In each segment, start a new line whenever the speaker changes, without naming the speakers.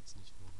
geht's nicht vorwärts.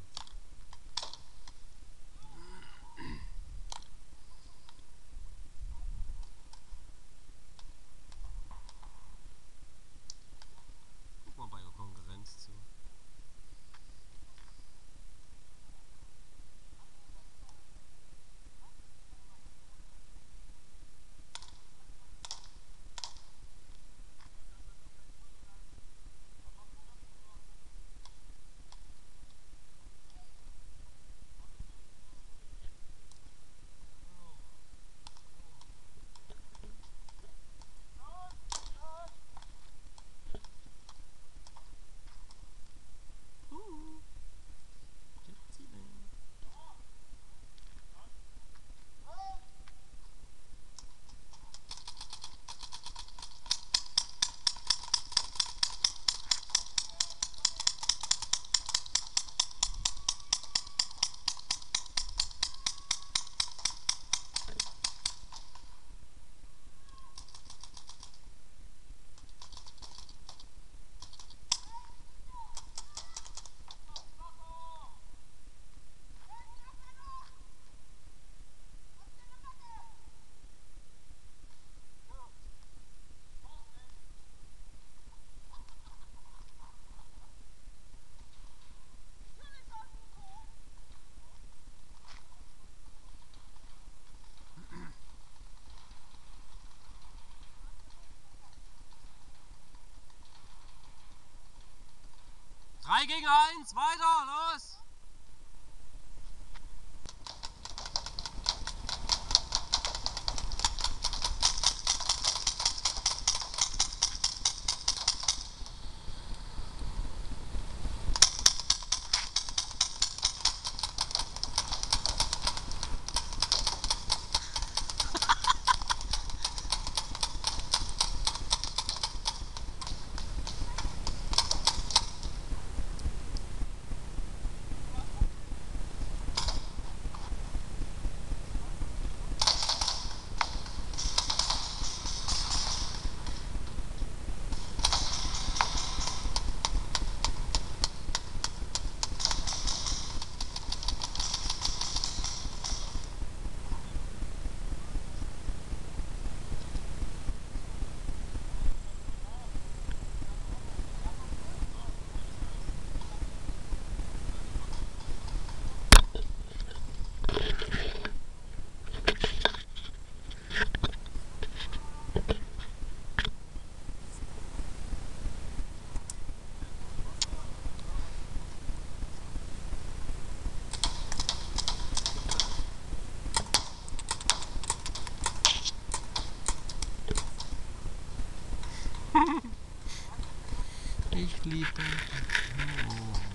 gegen 1, weiter, los! Ich liebe. Oh.